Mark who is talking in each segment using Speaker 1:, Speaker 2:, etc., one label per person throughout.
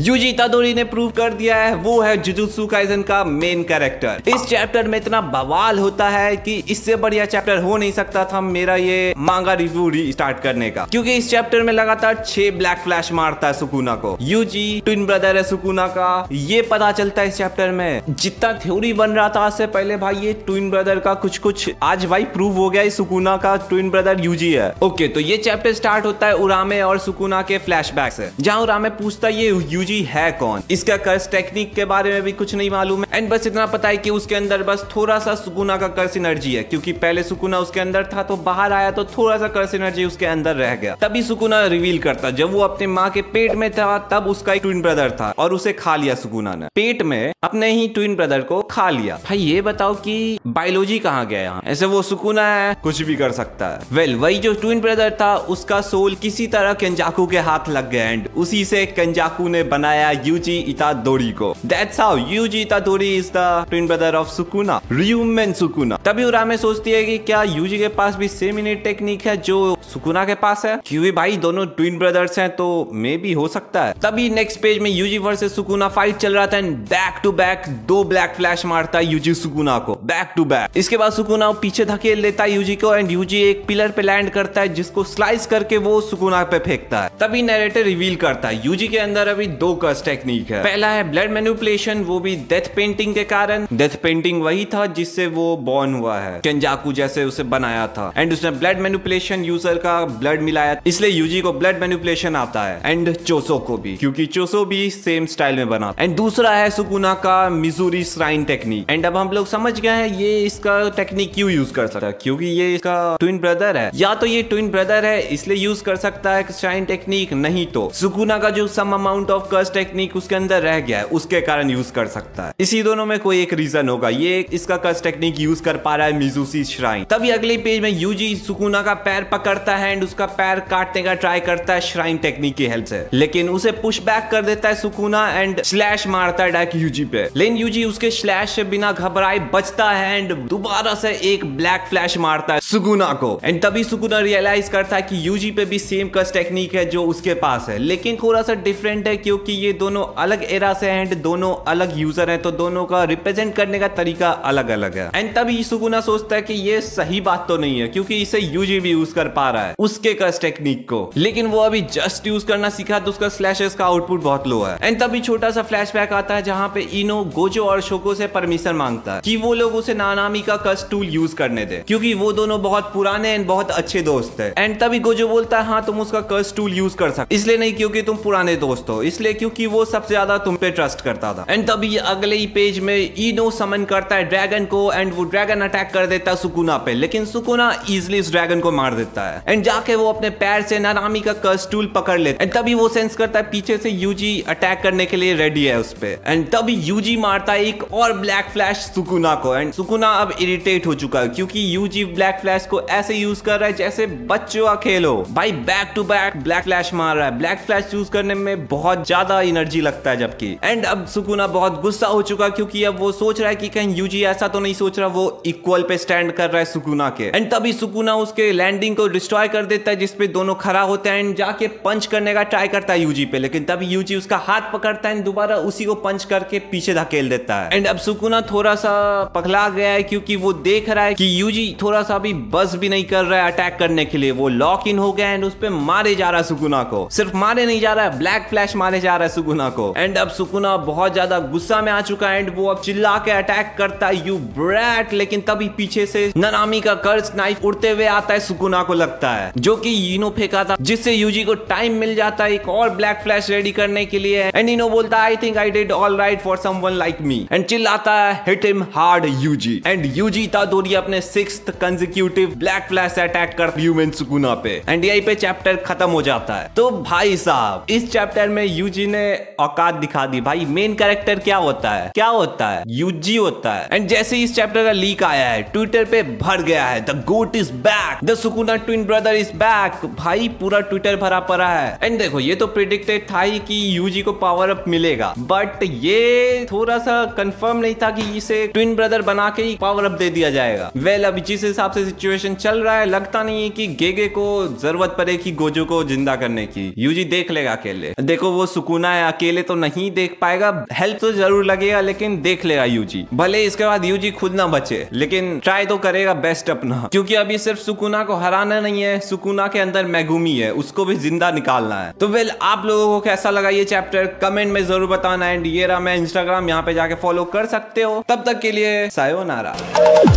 Speaker 1: UG तादोरी ने prove कर दिया है, वो है जुजुत्सु काइजन का मेन कैरेक्टर इस चैप्टर में इतना बवाल होता है कि इससे बढ़िया चैप्टर हो नहीं सकता था मेरा ये मांगा रिव्यू स्टार्ट करने का. क्योंकि इस चैप्टर में लगातार छह ब्लैक फ्लैश मारता है सुकुना को. यूजी ट्विन ब्रदर है सुकुना का. ये पता चलता है इस चैप्टर में. जितना थ्योरी बन रहा था आज पहले भाई, ये ट्विन ब्रदर का कुछ कुछ आज भाई प्रूव हो गया सुकुना का ट्विन ब्रदर यूजी है. ओके तो ये चैप्टर स्टार्ट होता है उरामे और सुकुना के फ्लैशबैक से. जहाँ उरामे पूछता है, ये यूजी है कौन? इसका कर्स टेक्निक के बारे में भी कुछ नहीं मालूम है। एंड बस इतना पता है कि उसके अंदर बस थोड़ा सा सुकुना का कर्स एनर्जी है। क्योंकि पहले सुकुना उसके अंदर था तो बाहर आया तो थोड़ा सा कर्स एनर्जी उसके अंदर रह गया। तभी सुकुना रिवील करता। जब वो अपने माँ के पेट में था, तब उसका एक ट्विन ब्रदर था और उसे खा लिया सुकुना ने। पेट में अपने ही ट्विन ब्रदर को खा लिया। भाई ये बताओ कि बायोलॉजी कहाँ गया यहाँ? ऐसे वो सुकुना है कुछ भी कर सकता है। वेल well, वही जो ट्विन ब्रदर था उसका सोल किसी तरह कंजाकू के हाथ लग गया एंड उसी से कंजाकू ने बनाया यूजी इतादोरी को। That's how Yuji Itadori is the twin brother of Sukuna Ryomen Sukuna तभी उरामे सोचती है कि क्या यूजी के पास भी सेम इनेट टेक्निक है जो सुकुना के पास है? क्योंकि भाई दोनों ट्विन ब्रदर्स हैं तो मे भी हो सकता है। तभी नेक्स्ट पेज में यूजी वर्सेस सुकुना फाइट चल रहा था एंड बैक टू बैक दो ब्लैक फ्लैश मारता है यूजी सुकुना को। बैक टू बैक इसके बाद सुकुना पीछे धकेल लेता है यूजी को एंड यूजी एक पिलर पे लैंड करता है, जिसको स्लाइस करके वो सुकुना पे फेंकता है। तभी नरेटर रिवील करता है यूजी के अंदर अभी दो कस टेक्निक है। पहला है ब्लड मैनिपुलेशन वो भी डेथ पेंटिंग के कारण। डेथ पेंटिंग वही था जिससे वो बॉर्न हुआ है केंजाकू जैसे उसे बनाया था। एंड उसने ब्लड मैनिपुलेशन यूज़र का ब्लड मिलाया, इसलिए यूजी को ब्लड मैनिपुलेशन आता है एंड चोसो को भी, क्योंकि चोसो भी सेम स्टाइल में बना एंड दूसरा है सुकुना का मिजूरी श्राइन टेक्निक एंड अब हम लोग समझ गए हैं, ये इसका टेक्निक क्यों यूज़ कर सकता है? क्योंकि ये इसका ट्विन ब्रदर है। या तो ये ट्विन ब्रदर है, इसलिए यूज़ कर सकता है श्राइन टेक्निक नहीं तो। सुकुना का जो some amount of curse technique उसके अंदर रह गया है, उसके कारण यूज़ कर सकता है। इसी दोनों में कोई एक रीजन होगा। ये इसका कर्स टेक्निक यूज़ कर पा रहा है मिजूसी श्राइन तभी अगले पेज में यूजी सुकुना का पैर पकड़ता है एंड उसका पैर काटने का ट्राई करता है श्राइन टेक्निक की हेल्प से। लेकिन उसे पुश बैक कर देता है सुकुना एंड स्लैश मारता है डायरेक्ट यूजी पे। लेकिन यूजी उसके स्लैश से बिना घबराए बचता है एंड दोबारा से एक ब्लैक फ्लैश मारता है सुगुना को। एंड तभी सुकुना रियलाइज़ करता है कि यूजी पे भी सेम कस टेक्निक है जो उसके पास है। लेकिन थोड़ा सा डिफरेंट है क्योंकि ये दोनों अलग एरा से एंड दोनों अलग यूज़र हैं तो दोनों का रिप्रेजेंट करने का तरीका अलग अलग है। एंड तभी सुकुना सोचता है कि ये सही बात तो नहीं है, क्योंकि इसे यूजी भी यूज़ कर पा रहा है उसके कस टेक्निक को। लेकिन वो अभी जस्ट यूज़ करना सीखा तो उसका स्लैशेस का आउटपुट बहुत लो है। एंड तभी छोटा सा फ्लैशबैक आता है जहाँ पे इनो, गोजो और शोको से परमिशन माँगता है कि वो लोग उसे नानामी का कस टूल यूज़ करने दे। क्योंकि वो दोनों बहुत पुराने एंड बहुत अच्छे दोस्त है। एंड तभी गोजो बोलता है हाँ तुम उसका कस टूल यूज़ कर सकते इसलिए नहीं क्योंकि तुम पुराने दोस्त हो, इसलिए क्योंकि वो सबसे ज़्यादा तुम पे ट्रस्ट करता था। एंड तभी अगले ही पेज में इनो समन करता है ड्रैगन को एंड वो ड्रैगन अटैक कर देता है सुकुना पे। लेकिन सुकुना इजिली उस ड्रैगन को मार देता है। एंड जाके वो अपने पैर से नानामी का कस टूल पकड़ लेता है। तभी वो सेंस करता है, पीछे से यूजी अटैक करने के लिए रेडी है उस पे। एंड तभी यूजी मारता है एक और ब्लैक फ्लैश सुकुना को। एंड सुकुना अब इरिटेट हो चुका है, क्योंकि यूजी ब्लैक फ्लैश को ऐसे यूज़ कर रहा है जैसे बच्चों का खेल। भाई back to back black flash मार रहा है। ब्लैक फ्लैश यूज़ करने में बहुत ज़्यादा एनर्जी लगता है जबकि। एंड अब सुकुना बहुत गुस्सा हो चुका क्योंकि अब वो सोच रहा है कि कहीं यूजी ऐसा तो नहीं सोच रहा, वो इक्वल पे स्टैंड कर रहा है सुकुना के। एंड तभी सुकुना उसके लैंडिंग को डिस्ट्रॉय कर देता है, जिसपे दोनों खड़ा होते हैं एंड जाके पंच करने का ट्राई करता है यूजी पे। लेकिन तभी यूजी उसका हाथ पकड़ता है दोबारा उसी को पंच करके पीछे धकेल देता है। एंड अब सुकुना थोड़ा सा पकड़ा गया है क्योंकि वो देख रहा है कि यूजी थोड़ा सा भी बस भी नहीं कर रहा है अटैक करने के लिए। वो लॉक इन हो गया एंड उस पर मारे जा रहा है सुकुना को। सिर्फ़ मारे नहीं जा रहा है ब्लैक फ्लैश मारे जा रहा है सुकुना को। एंड अब सुकुना बहुत ज़्यादा गुस्सा में आ चुका है एंड वो अब चिल्ला के अटैक करता है यू ब्रैट लेकिन तभी पीछे से ननामी का कर्ज नाइफ उड़ते हुए आता है, सुकुना को लगता है। जो कि इनो फेंका था, जिससे यूजी को टाइम मिल जाता है एक और ब्लैक फ्लैश रेडी करने के लिए। एंड इनो बोलता I think I did all right for someone like me and चिल्लाता है hit him hard Yuji. And Yuji Itadori अपने six consecutive black flash attack कर ह्यूमन सुकुना पे? एंड यही पे चैप्टर खत्म हो जाता है। तो भाई साहब इस चैप्टर में यूजी ने औकात दिखा दी। भाई मेन कैरेक्टर क्या होता है? क्या होता है? यूजी होता है। एंड जैसे इस चैप्टर का लीक आया है ट्विटर पे भर गया है the GOAT is back the Sukuna twin brother is back भाई पूरा ट्विटर भरा पड़ा है। एंड देखो ये तो प्रिडिक्टेड था ही कि यूजी को पावर अप मिलेगा। बट ये थोड़ा सा कंफर्म नहीं था कि इसे ट्विन ब्रदर बना के ही पावर अप दे दिया जाएगा। वेल well, अभी जिस हिसाब से सिचुएशन चल रहा है लगता नहीं है कि गेगे को ज़रूरत पड़ेगी गोजो को ज़िंदा करने की। यूजी देख लेगा अकेले। देखो वो सुकुना है अकेले तो नहीं देख पाएगा। हेल्प तो ज़रूर लगेगा लेकिन देख लेगा यूजी भले इसके बाद यूजी खुद ना बचे लेकिन ट्राई तो करेगा बेस्ट अपना। क्योंकि अभी सिर्फ़ सुकुना को हराना नहीं है सुकुना के अंदर मैगुमी है उसको भी ज़िंदा निकालना है। तो वेल आप लोगों को कैसा लगा ये चैप्टर कमेंट में ज़रूर बताना एंड ये रहा मैं इंस्टाग्राम यहाँ पे जाके फॉलो कर सकते हो। तब तक के लिए सायो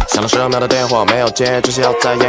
Speaker 2: 响了十二秒的电话，没有接，只是要在烟